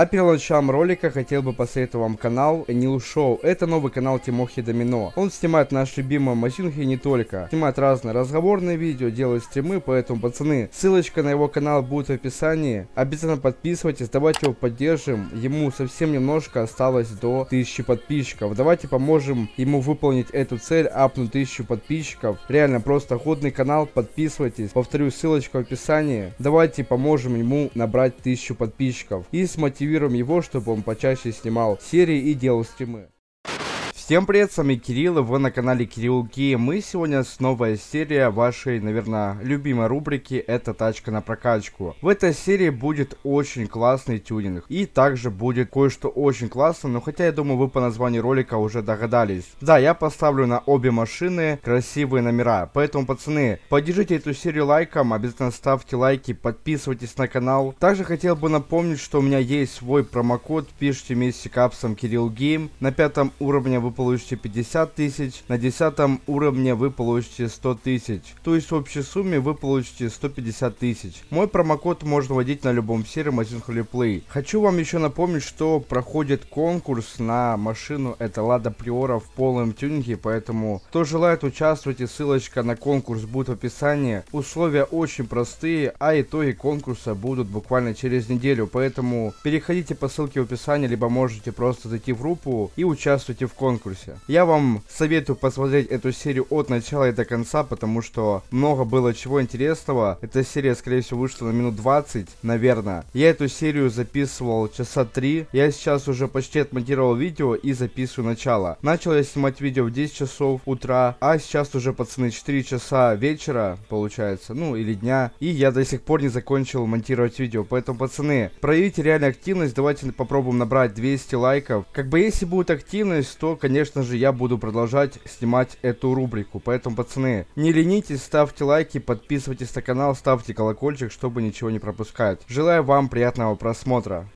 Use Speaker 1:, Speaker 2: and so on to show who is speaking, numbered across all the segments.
Speaker 1: А перед началом ролика хотел бы посоветовать вам канал Нил Шоу. Это новый канал Тимохи Домино. Он снимает наши любимые машинки не только. Снимает разные разговорные видео, делает стримы, поэтому, пацаны, ссылочка на его канал будет в описании. Обязательно подписывайтесь, давайте его поддержим. Ему совсем немножко осталось до 1000 подписчиков. Давайте поможем ему выполнить эту цель, апнуть 1000 подписчиков. Реально просто охотный канал, подписывайтесь. Повторю, ссылочка в описании. Давайте поможем ему набрать 1000 подписчиков. И смотивируем мотивируем его, чтобы он почаще снимал серии и делал стримы. Всем привет, с вами Кирилл, и вы на канале Кирилл Гейм. Мы сегодня с новая серия вашей, наверное, любимой рубрики «Это тачка на прокачку». В этой серии будет очень классный тюнинг, и также будет кое-что очень классно, но хотя я думаю вы по названию ролика уже догадались. Да, я поставлю на обе машины красивые номера, поэтому, пацаны, поддержите эту серию лайком, обязательно ставьте лайки, подписывайтесь на канал. Также хотел бы напомнить, что у меня есть свой промокод, пишите вместе капсом Кирилл Гейм. На пятом уровне вы получите 50 тысяч, на 10 уровне вы получите 100 тысяч. То есть в общей сумме вы получите 150 тысяч. Мой промокод можно вводить на любом сервере Holy Play. Хочу вам еще напомнить, что проходит конкурс на машину, это Лада Приора в полном тюнинге, поэтому кто желает участвовать, ссылочка на конкурс будет в описании. Условия очень простые, а итоги конкурса будут буквально через неделю, поэтому переходите по ссылке в описании, либо можете просто зайти в группу и участвуйте в конкурсе конкурсе. Я вам советую посмотреть эту серию от начала и до конца, потому что много было чего интересного. Эта серия, скорее всего, вышла на минут 20, наверное. Я эту серию записывал часа 3. Я сейчас уже почти отмонтировал видео и записываю начало. Начал я снимать видео в 10 часов утра, а сейчас уже, пацаны, 4 часа вечера, получается, ну, или дня. И я до сих пор не закончил монтировать видео. Поэтому, пацаны, проявите реально активность, давайте попробуем набрать 200 лайков. Как бы, если будет активность, то, конечно, конечно же, я буду продолжать снимать эту рубрику. Поэтому, пацаны, не ленитесь, ставьте лайки, подписывайтесь на канал, ставьте колокольчик, чтобы ничего не пропускать. Желаю вам приятного просмотра.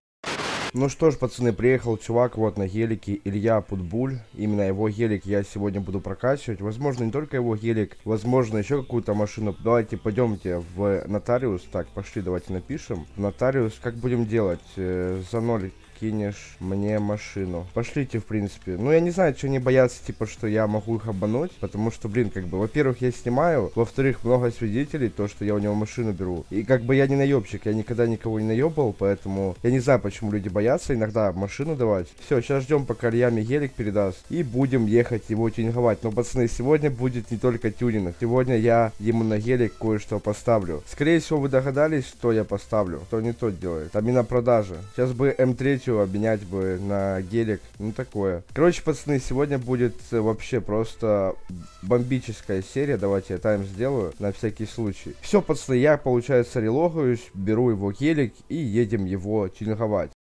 Speaker 1: Ну что ж, пацаны, приехал чувак вот на гелике Илья Путбуль. Именно его гелик я сегодня буду прокачивать. Возможно, не только его гелик, возможно, еще какую-то машину. Давайте пойдемте в нотариус. Так, пошли, давайте напишем. Нотариус, как будем делать? Э, за ноль кинешь мне машину. Пошлите, в принципе. Ну, я не знаю, что они боятся, типа, что я могу их обмануть, потому что, блин, как бы, во-первых, я снимаю, во-вторых, много свидетелей, то, что я у него машину беру. И как бы я не наебщик, я никогда никого не наебал, поэтому я не знаю, почему люди боятся иногда машину давать. Все, сейчас ждем, пока Ильями гелик передаст, и будем ехать его тюнинговать. Но, пацаны, сегодня будет не только тюнинг. Сегодня я ему на гелик кое-что поставлю. Скорее всего, вы догадались, что я поставлю. Кто не тот делает. Там и на продаже. Сейчас бы М3 хочу обменять бы на гелик. Ну, такое. Короче, пацаны, сегодня будет э, вообще просто бомбическая серия. Давайте я тайм сделаю на всякий случай. Все, пацаны, я, получается, релогаюсь, беру его гелик и едем его тюнинговать.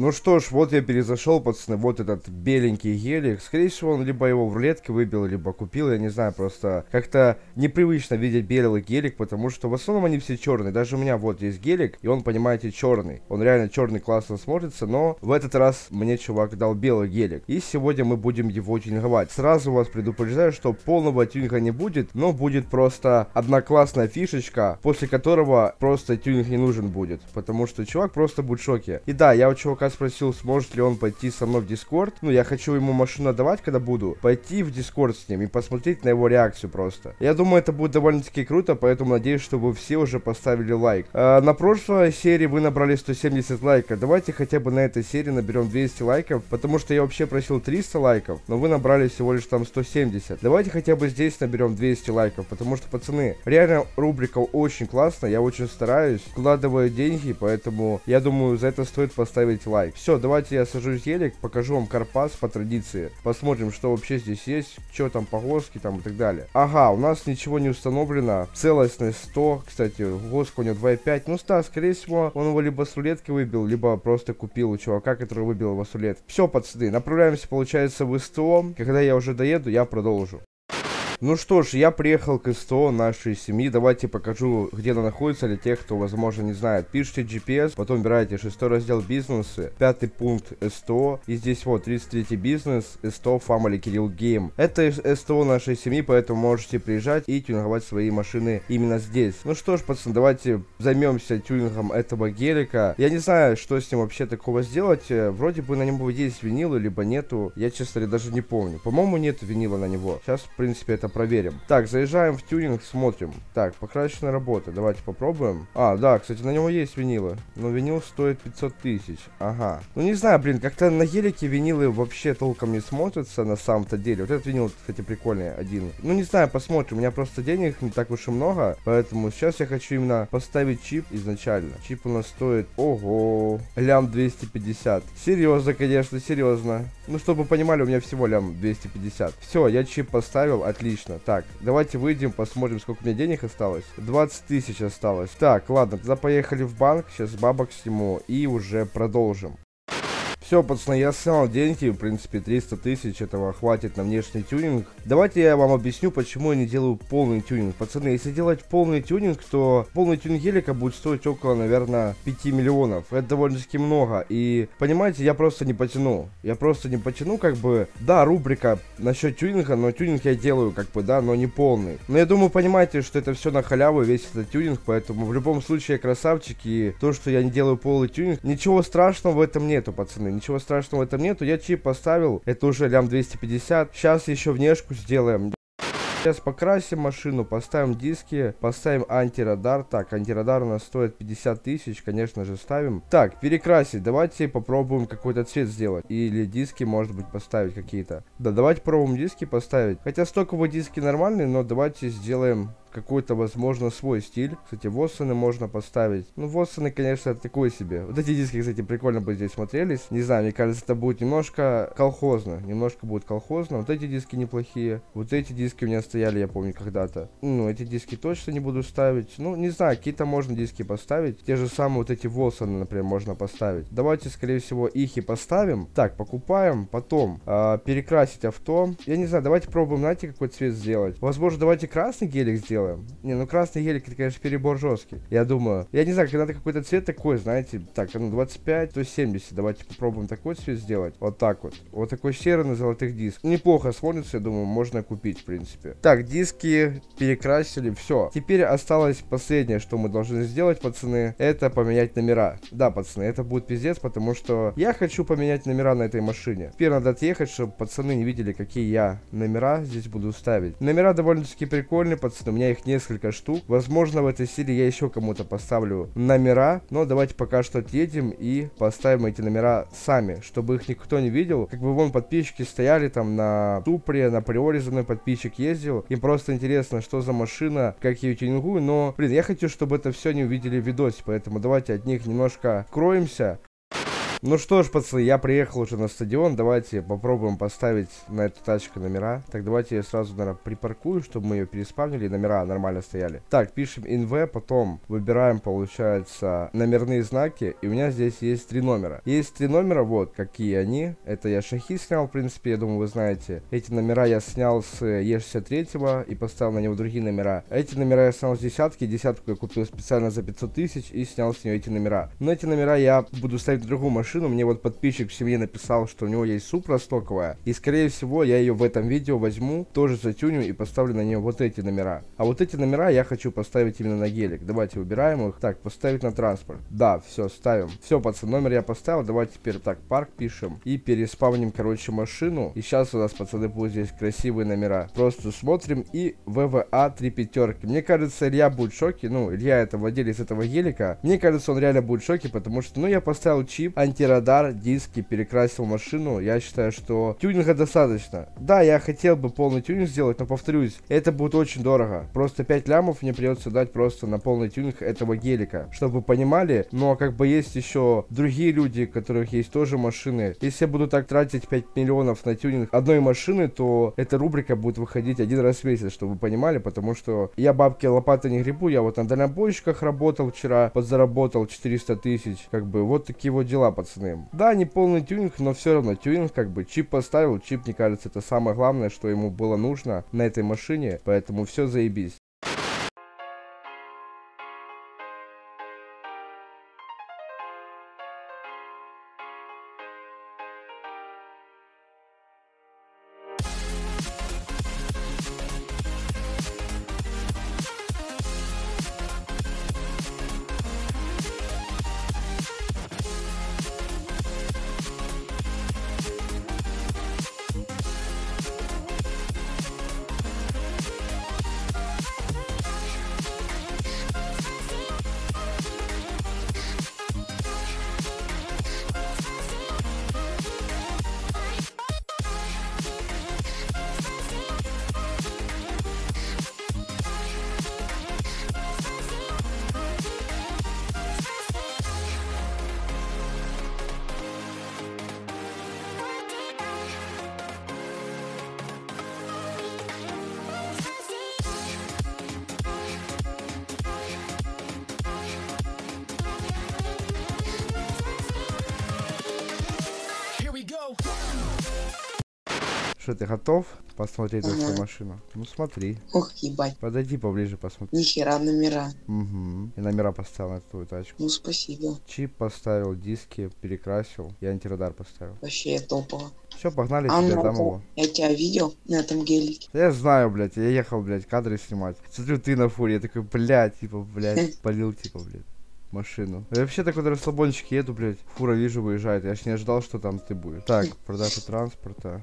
Speaker 1: Ну что ж, вот я перезашел, пацаны, вот этот беленький гелик. Скорее всего, он либо его в рулетке выбил, либо купил, я не знаю, просто как-то непривычно видеть белый гелик, потому что в основном они все черные. Даже у меня вот есть гелик, и он, понимаете, черный. Он реально черный классно смотрится, но в этот раз мне чувак дал белый гелик. И сегодня мы будем его тюнинговать. Сразу вас предупреждаю, что полного тюнинга не будет, но будет просто одна классная фишечка, после которого просто тюнинг не нужен будет, потому что чувак просто будет в шоке. И да, я у чувака спросил, сможет ли он пойти со мной в Дискорд. Ну, я хочу ему машину отдавать, когда буду. Пойти в Дискорд с ним и посмотреть на его реакцию просто. Я думаю, это будет довольно-таки круто, поэтому надеюсь, что вы все уже поставили лайк. А, на прошлой серии вы набрали 170 лайков. Давайте хотя бы на этой серии наберем 200 лайков, потому что я вообще просил 300 лайков, но вы набрали всего лишь там 170. Давайте хотя бы здесь наберем 200 лайков, потому что, пацаны, реально рубрика очень классная, я очень стараюсь, вкладываю деньги, поэтому я думаю, за это стоит поставить лайк лайк. Все, давайте я сажусь елик, покажу вам Карпас по традиции. Посмотрим, что вообще здесь есть, что там погоски там и так далее. Ага, у нас ничего не установлено. Целостность 100, кстати, госка у него 2.5. Ну, да, скорее всего, он его либо с рулетки выбил, либо просто купил у чувака, который выбил его с рулетки. Все, пацаны, направляемся, получается, в СТО. Когда я уже доеду, я продолжу. Ну что ж, я приехал к СТО нашей семьи. Давайте покажу, где она находится для тех, кто, возможно, не знает. Пишите GPS, потом выбираете шестой раздел бизнесы, пятый пункт СТО. И здесь вот 33 бизнес, СТО Family Kirill Game. Это СТО нашей семьи, поэтому можете приезжать и тюнинговать свои машины именно здесь. Ну что ж, пацаны, давайте займемся тюнингом этого гелика. Я не знаю, что с ним вообще такого сделать. Вроде бы на нем есть винилы, либо нету. Я, честно говоря, даже не помню. По-моему, нет винила на него. Сейчас, в принципе, это проверим. Так, заезжаем в тюнинг, смотрим. Так, покрасочная работа. Давайте попробуем. А, да, кстати, на него есть винилы. Но винил стоит 500 тысяч. Ага. Ну, не знаю, блин, как-то на гелике винилы вообще толком не смотрятся на самом-то деле. Вот этот винил, кстати, прикольный один. Ну, не знаю, посмотрим. У меня просто денег не так уж и много. Поэтому сейчас я хочу именно поставить чип изначально. Чип у нас стоит... Ого! Лям 250. Серьезно, конечно, серьезно. Ну, чтобы понимали, у меня всего лям 250. Все, я чип поставил, отлично. Так, давайте выйдем, посмотрим, сколько у меня денег осталось. 20 тысяч осталось. Так, ладно, тогда поехали в банк, сейчас бабок сниму и уже продолжим. Все, пацаны, я снял деньги, в принципе, 300 тысяч, этого хватит на внешний тюнинг. Давайте я вам объясню, почему я не делаю полный тюнинг. Пацаны, если делать полный тюнинг, то полный тюнинг гелика будет стоить около, наверное, 5 миллионов. Это довольно-таки много. И, понимаете, я просто не потяну. Я просто не потяну, как бы, да, рубрика насчет тюнинга, но тюнинг я делаю, как бы, да, но не полный. Но я думаю, понимаете, что это все на халяву, весь этот тюнинг, поэтому в любом случае красавчик. И то, что я не делаю полный тюнинг, ничего страшного в этом нету, пацаны ничего страшного в этом нету. Я чип поставил, это уже лям 250. Сейчас еще внешку сделаем. Сейчас покрасим машину, поставим диски, поставим антирадар. Так, антирадар у нас стоит 50 тысяч, конечно же, ставим. Так, перекрасить. Давайте попробуем какой-то цвет сделать. Или диски, может быть, поставить какие-то. Да, давайте попробуем диски поставить. Хотя стоковые диски нормальные, но давайте сделаем какой-то, возможно, свой стиль. Кстати, Воссоны можно поставить. Ну, Воссоны, конечно, такой себе. Вот эти диски, кстати, прикольно бы здесь смотрелись. Не знаю, мне кажется, это будет немножко колхозно. Немножко будет колхозно. Вот эти диски неплохие. Вот эти диски у меня стояли, я помню, когда-то. Ну, эти диски точно не буду ставить. Ну, не знаю, какие-то можно диски поставить. Те же самые вот эти Воссоны, например, можно поставить. Давайте, скорее всего, их и поставим. Так, покупаем. Потом э, перекрасить авто. Я не знаю, давайте пробуем, знаете, какой цвет сделать. Возможно, давайте красный гелик сделаем сделаем. Не, ну красный гелик, это, конечно, перебор жесткий. Я думаю, я не знаю, когда надо какой-то цвет такой, знаете, так, ну 25, то 70. Давайте попробуем такой цвет сделать. Вот так вот. Вот такой серый на золотых дисках. Неплохо смотрится, я думаю, можно купить, в принципе. Так, диски перекрасили, все. Теперь осталось последнее, что мы должны сделать, пацаны, это поменять номера. Да, пацаны, это будет пиздец, потому что я хочу поменять номера на этой машине. Теперь надо отъехать, чтобы пацаны не видели, какие я номера здесь буду ставить. Номера довольно-таки прикольные, пацаны, у их несколько штук. Возможно, в этой серии я еще кому-то поставлю номера, но давайте пока что отъедем и поставим эти номера сами, чтобы их никто не видел. Как бы вон подписчики стояли там на Тупре, на Приоре за мной подписчик ездил. Им просто интересно, что за машина, как я ее тюнингую, но, блин, я хочу, чтобы это все не увидели в видосе, поэтому давайте от них немножко кроемся. Ну что ж, пацаны, я приехал уже на стадион. Давайте попробуем поставить на эту тачку номера. Так, давайте я сразу, наверное, припаркую, чтобы мы ее переспавнили номера нормально стояли. Так, пишем ИНВ, потом выбираем, получается, номерные знаки. И у меня здесь есть три номера. Есть три номера, вот, какие они. Это я шахи снял, в принципе, я думаю, вы знаете. Эти номера я снял с Е63 и поставил на него другие номера. Эти номера я снял с десятки. Десятку я купил специально за 500 тысяч и снял с нее эти номера. Но эти номера я буду ставить в другую машину машину. Мне вот подписчик в семье написал, что у него есть супра стоковая. И скорее всего я ее в этом видео возьму, тоже затюню и поставлю на нее вот эти номера. А вот эти номера я хочу поставить именно на гелик. Давайте выбираем их. Так, поставить на транспорт. Да, все, ставим. Все, пацаны, номер я поставил. Давайте теперь так, парк пишем. И переспавним, короче, машину. И сейчас у нас, пацаны, будут здесь красивые номера. Просто смотрим и ВВА 3 пятерки. Мне кажется, Илья будет в шоке. Ну, Илья это владелец этого гелика. Мне кажется, он реально будет в шоке, потому что, ну, я поставил чип анти антирадар, диски, перекрасил машину. Я считаю, что тюнинга достаточно. Да, я хотел бы полный тюнинг сделать, но повторюсь, это будет очень дорого. Просто 5 лямов мне придется дать просто на полный тюнинг этого гелика. Чтобы вы понимали, но как бы есть еще другие люди, у которых есть тоже машины. Если я буду так тратить 5 миллионов на тюнинг одной машины, то эта рубрика будет выходить один раз в месяц, чтобы вы понимали, потому что я бабки лопаты не грибу, я вот на дальнобойщиках работал вчера, подзаработал 400 тысяч, как бы вот такие вот дела, пацаны пацаны. Да, не полный тюнинг, но все равно тюнинг как бы чип поставил. Чип, мне кажется, это самое главное, что ему было нужно на этой машине. Поэтому все заебись. Что, ты готов посмотреть на свою
Speaker 2: Ага.
Speaker 1: машину? Ну смотри.
Speaker 2: Ох, ебать.
Speaker 1: Подойди поближе, посмотри.
Speaker 2: Нихера номера.
Speaker 1: Угу. И номера поставил на твою тачку.
Speaker 2: Ну, спасибо.
Speaker 1: Чип поставил, диски перекрасил и антирадар поставил.
Speaker 2: Вообще топово.
Speaker 1: Все, погнали,
Speaker 2: А
Speaker 1: дам его.
Speaker 2: я тебя видел на этом гелике.
Speaker 1: Да Я знаю, блядь, я ехал, блядь, кадры снимать. Смотрю, ты на фуре, я такой, блядь, типа, блядь, полил, типа, блядь, машину. Я вообще такой на расслабончик еду, блядь, фура вижу, выезжает. Я ж не ожидал, что там ты будешь. Так, продажа транспорта.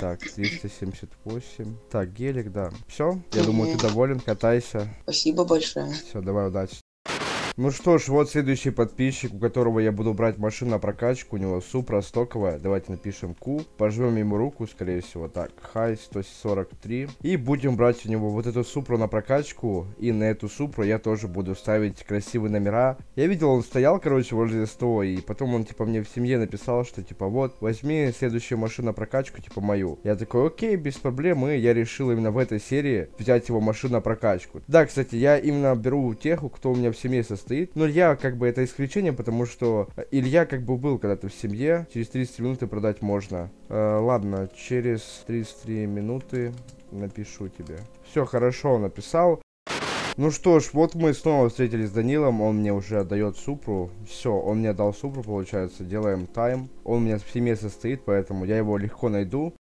Speaker 1: Так, 378. Так, гелик, да. Все, я думаю, ты доволен, катайся.
Speaker 2: Спасибо большое.
Speaker 1: Все, давай, удачи. Ну что ж, вот следующий подписчик, у которого я буду брать машину на прокачку. У него Супра стоковая. Давайте напишем Q. Пожмем ему руку, скорее всего. Так, Хай 143. И будем брать у него вот эту Супру на прокачку. И на эту Супру я тоже буду ставить красивые номера. Я видел, он стоял, короче, возле СТО. И потом он, типа, мне в семье написал, что, типа, вот, возьми следующую машину на прокачку, типа, мою. Я такой, окей, без проблем. И я решил именно в этой серии взять его машину на прокачку. Да, кстати, я именно беру тех, кто у меня в семье состоит. Но Илья, как бы, это исключение, потому что Илья, как бы, был когда-то в семье. Через 30 минут продать можно. Э, ладно, через 33 минуты напишу тебе. Все, хорошо, написал. Ну что ж, вот мы снова встретились с Данилом, он мне уже отдает Супру. Все, он мне дал Супру, получается, делаем тайм. Он у меня в семье состоит, поэтому я его легко найду.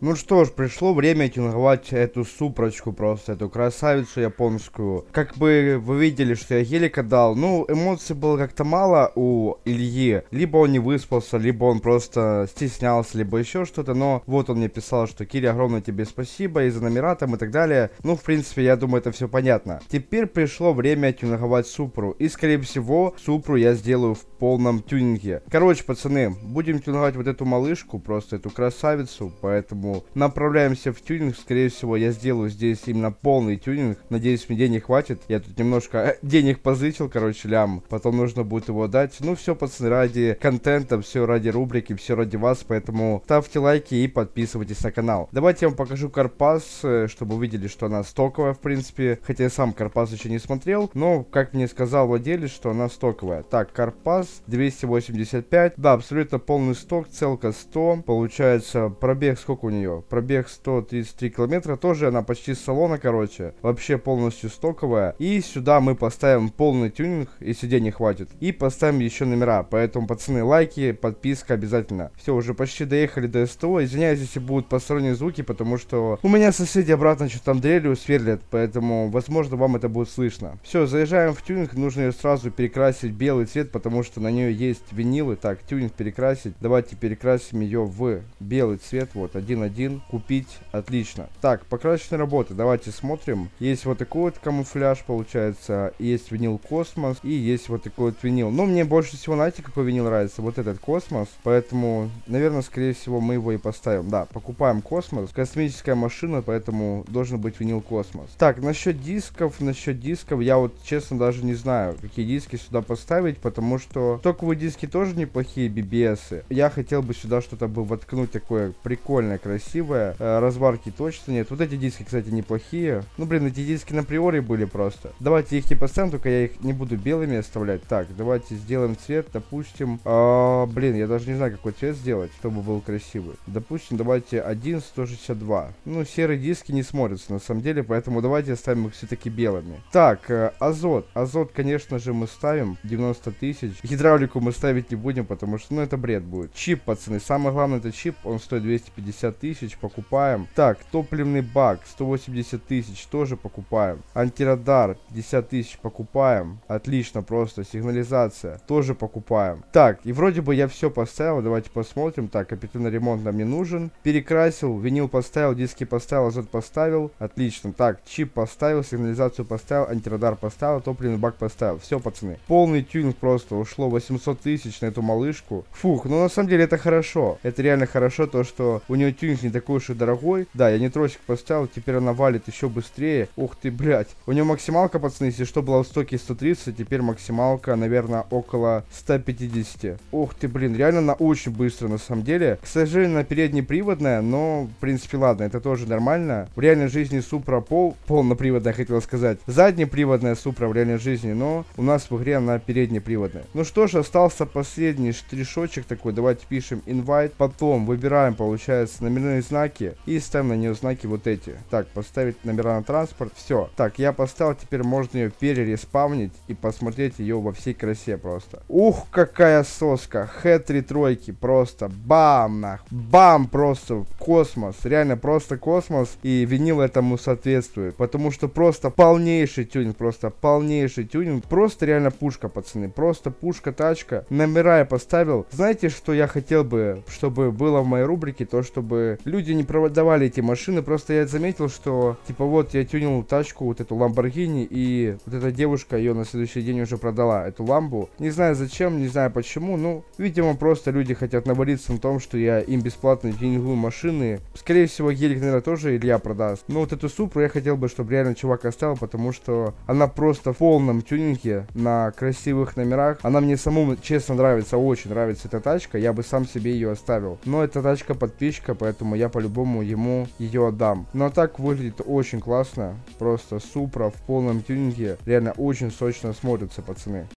Speaker 1: Ну что ж, пришло время тюнговать эту супрочку просто, эту красавицу японскую. Как бы вы видели, что я гелика дал, ну, эмоций было как-то мало у Ильи. Либо он не выспался, либо он просто стеснялся, либо еще что-то. Но вот он мне писал, что Кири, огромное тебе спасибо, и за номера там и так далее. Ну, в принципе, я думаю, это все понятно. Теперь пришло время тюнговать Супру. И, скорее всего, Супру я сделаю в полном тюнинге. Короче, пацаны, будем тюнговать вот эту малышку, просто эту красавицу, поэтому направляемся в тюнинг. Скорее всего, я сделаю здесь именно полный тюнинг. Надеюсь, мне денег хватит. Я тут немножко э, денег позычил, короче, лям. Потом нужно будет его дать. Ну, все, пацаны, ради контента, все ради рубрики, все ради вас. Поэтому ставьте лайки и подписывайтесь на канал. Давайте я вам покажу Карпас, э, чтобы вы видели, что она стоковая, в принципе. Хотя я сам Карпас еще не смотрел. Но, как мне сказал владелец, что она стоковая. Так, Карпас 285. Да, абсолютно полный сток, целка 100. Получается, пробег сколько у нее? Пробег 133 километра. Тоже она почти с салона, короче. Вообще полностью стоковая. И сюда мы поставим полный тюнинг, если денег хватит. И поставим еще номера. Поэтому, пацаны, лайки, подписка обязательно. Все, уже почти доехали до СТО. Извиняюсь, если будут посторонние звуки, потому что у меня соседи обратно что-то там дрелью сверлят. Поэтому, возможно, вам это будет слышно. Все, заезжаем в тюнинг. Нужно ее сразу перекрасить белый цвет, потому что на нее есть винилы. Так, тюнинг перекрасить. Давайте перекрасим ее в белый цвет. Вот, 1.1. Купить. Отлично. Так, покрасочные работы. Давайте смотрим. Есть вот такой вот камуфляж, получается. Есть винил Космос. И есть вот такой вот винил. Но мне больше всего, знаете, какой винил нравится? Вот этот Космос. Поэтому, наверное, скорее всего, мы его и поставим. Да, покупаем Космос. Космическая машина, поэтому должен быть винил Космос. Так, насчет дисков, насчет дисков, я вот, честно, даже не знаю, какие диски сюда поставить, потому что токовые диски тоже неплохие, BBS. Я хотел бы сюда что-то бы воткнуть такое прикольное, красивое красивая. Э, разварки точно нет. Вот эти диски, кстати, неплохие. Ну, блин, эти диски на приоре были просто. Давайте их не поставим, только я их не буду белыми оставлять. Так, давайте сделаем цвет, допустим... А, блин, я даже не знаю, какой цвет сделать, чтобы был красивый. Допустим, давайте 1.162. Ну, серые диски не смотрятся, на самом деле, поэтому давайте оставим их все-таки белыми. Так, э, азот. Азот, конечно же, мы ставим 90 тысяч. Гидравлику мы ставить не будем, потому что, ну, это бред будет. Чип, пацаны, самое главное, это чип, он стоит 250 тысяч, покупаем. Так, топливный бак, 180 тысяч, тоже покупаем. Антирадар, 50 тысяч, покупаем. Отлично, просто, сигнализация, тоже покупаем. Так, и вроде бы я все поставил, давайте посмотрим. Так, капитальный ремонт нам не нужен. Перекрасил, винил поставил, диски поставил, азот поставил. Отлично. Так, чип поставил, сигнализацию поставил, антирадар поставил, топливный бак поставил. Все, пацаны. Полный тюнинг просто ушло 800 тысяч на эту малышку. Фух, ну на самом деле это хорошо. Это реально хорошо, то что у нее тюнинг не такой уж и дорогой. Да, я не тросик поставил, теперь она валит еще быстрее. Ух ты, блядь. У нее максималка, пацаны, если что, была в стоке 130, теперь максималка, наверное, около 150. Ух ты, блин, реально она очень быстро на самом деле. К сожалению, она переднеприводная, но, в принципе, ладно, это тоже нормально. В реальной жизни Супра пол, полноприводная, хотел сказать. Заднеприводная Супра в реальной жизни, но у нас в игре она переднеприводная. Ну что ж, остался последний штришочек такой. Давайте пишем invite. Потом выбираем, получается, номерные знаки и ставим на нее знаки вот эти. Так, поставить номера на транспорт. Все. Так, я поставил, теперь можно ее перереспавнить и посмотреть ее во всей красе просто. Ух, какая соска. Х3 тройки. Просто бам, нах. Бам, просто космос. Реально просто космос. И винил этому соответствует. Потому что просто полнейший тюнинг. Просто полнейший тюнинг. Просто реально пушка, пацаны. Просто пушка, тачка. Номера я поставил. Знаете, что я хотел бы, чтобы было в моей рубрике? То, чтобы люди не продавали эти машины. Просто я заметил, что, типа, вот я тюнил тачку, вот эту Ламборгини. И вот эта девушка ее на следующий день уже продала. Эту ламбу. Не знаю зачем, не знаю почему. Ну, видимо, просто люди хотят навалиться на том, что я им бесплатно тюнингую машины. Скорее всего, гелик, наверное, тоже Илья продаст. Но вот эту супру я хотел бы, чтобы реально чувак оставил, потому что она просто в полном тюнинге на красивых номерах. Она мне самому, честно, нравится, очень нравится эта тачка. Я бы сам себе ее оставил. Но эта тачка подписчика, поэтому я по-любому ему ее отдам. Но так выглядит очень классно. Просто супра в полном тюнинге. Реально очень сочно смотрится, пацаны.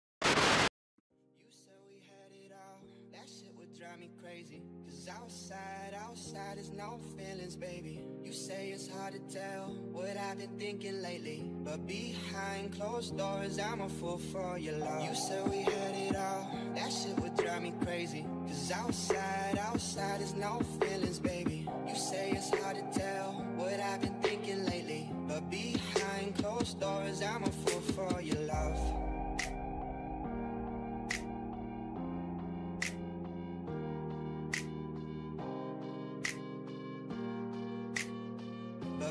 Speaker 1: thinking lately But behind closed doors, I'm a fool for your love. You said we had it all, that shit would drive me crazy. Cause outside, outside is no feelings, baby. You say it's hard to tell what I've been thinking lately. But behind closed doors, I'm a fool for your love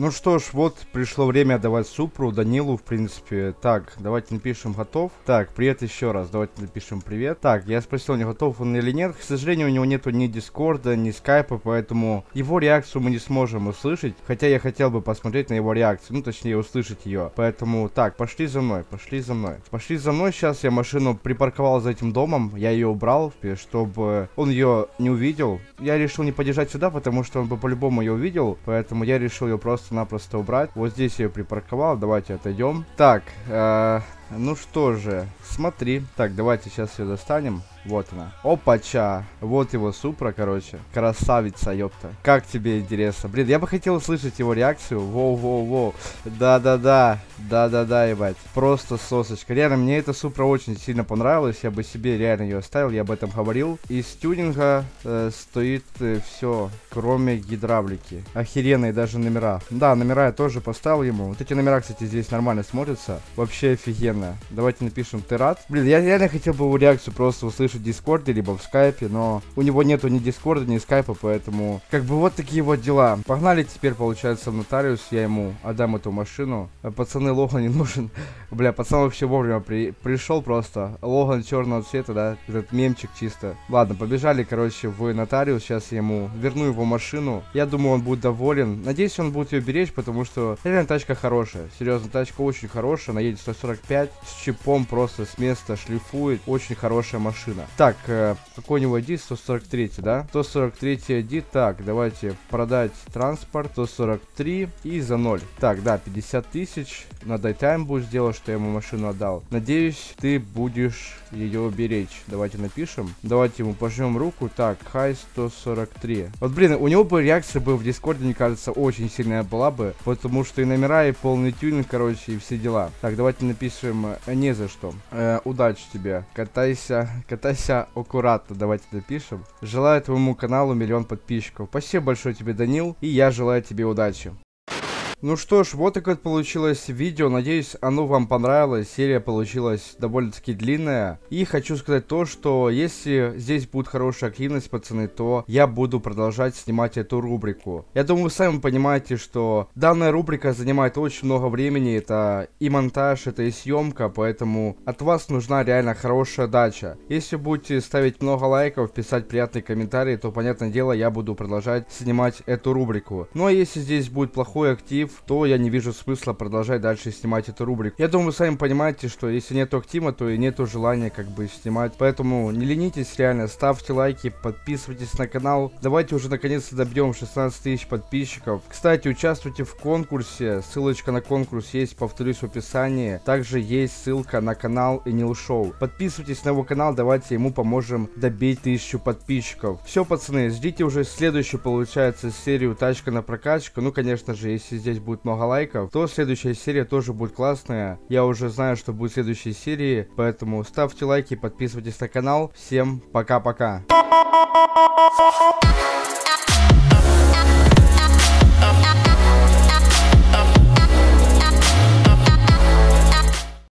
Speaker 1: Ну что ж, вот пришло время давать Супру, Данилу, в принципе. Так, давайте напишем готов. Так, привет еще раз, давайте напишем привет. Так, я спросил, не готов он или нет. К сожалению, у него нету ни Дискорда, ни Скайпа, поэтому его реакцию мы не сможем услышать. Хотя я хотел бы посмотреть на его реакцию, ну точнее услышать ее. Поэтому, так, пошли за мной, пошли за мной. Пошли за мной, сейчас я машину припарковал за этим домом. Я ее убрал, чтобы он ее не увидел. Я решил не подъезжать сюда, потому что он бы по-любому ее увидел. Поэтому я решил ее просто просто-напросто убрать. Вот здесь я ее припарковал. Давайте отойдем. Так, э, ну что же, смотри. Так, давайте сейчас ее достанем. Вот она. Опача. Вот его Супра, короче. Красавица, ёпта. Как тебе интересно? Блин, я бы хотел услышать его реакцию. Воу-воу-воу. Да-да-да. Да-да-да, ебать. Просто сосочка. Реально, мне эта Супра очень сильно понравилась. Я бы себе реально ее оставил. Я об этом говорил. Из тюнинга э, стоит э, все, кроме гидравлики. Охеренные даже номера. Да, номера я тоже поставил ему. Вот эти номера, кстати, здесь нормально смотрятся. Вообще офигенно. Давайте напишем Терат. Блин, я реально хотел бы его реакцию просто услышать слышит в Дискорде, либо в Скайпе, но у него нету ни Дискорда, ни Скайпа, поэтому как бы вот такие вот дела. Погнали теперь, получается, в нотариус, я ему отдам эту машину. Э, пацаны, Логан не нужен. Бля, пацан вообще вовремя при пришел просто. Логан черного цвета, да, этот мемчик чисто. Ладно, побежали, короче, в нотариус, сейчас я ему верну его машину. Я думаю, он будет доволен. Надеюсь, он будет ее беречь, потому что реально тачка хорошая. Серьезно, тачка очень хорошая, она едет 145 с чипом просто с места шлифует. Очень хорошая машина. Так, э, какой у него ID? 143, да? 143 ID. Так, давайте продать транспорт. 143 и за 0. Так, да, 50 тысяч. На дайтайм будешь делать, что я ему машину отдал. Надеюсь, ты будешь ее беречь. Давайте напишем. Давайте ему пожмем руку. Так, хай 143. Вот, блин, у него бы реакция бы в Дискорде, мне кажется, очень сильная была бы. Потому что и номера, и полный тюнинг, короче, и все дела. Так, давайте напишем э, не за что. Э, удачи тебе. Катайся, катайся аккуратно. Давайте напишем. Желаю твоему каналу миллион подписчиков. Спасибо большое тебе, Данил. И я желаю тебе удачи. Ну что ж, вот такое получилось видео. Надеюсь, оно вам понравилось. Серия получилась довольно-таки длинная. И хочу сказать то, что если здесь будет хорошая активность, пацаны, то я буду продолжать снимать эту рубрику. Я думаю, вы сами понимаете, что данная рубрика занимает очень много времени. Это и монтаж, это и съемка, поэтому от вас нужна реально хорошая дача. Если будете ставить много лайков, писать приятные комментарии, то, понятное дело, я буду продолжать снимать эту рубрику. Ну а если здесь будет плохой актив, то я не вижу смысла продолжать дальше снимать эту рубрику. Я думаю, вы сами понимаете, что если нету актива, то и нету желания как бы снимать. Поэтому не ленитесь, реально, ставьте лайки, подписывайтесь на канал. Давайте уже наконец-то добьем 16 тысяч подписчиков. Кстати, участвуйте в конкурсе. Ссылочка на конкурс есть, повторюсь, в описании. Также есть ссылка на канал Энил Шоу. Подписывайтесь на его канал, давайте ему поможем добить тысячу подписчиков. Все, пацаны, ждите уже следующую, получается, серию тачка на прокачку. Ну, конечно же, если здесь будет много лайков, то следующая серия тоже будет классная. Я уже знаю, что будет в следующей серии, поэтому ставьте лайки, подписывайтесь на канал. Всем пока-пока.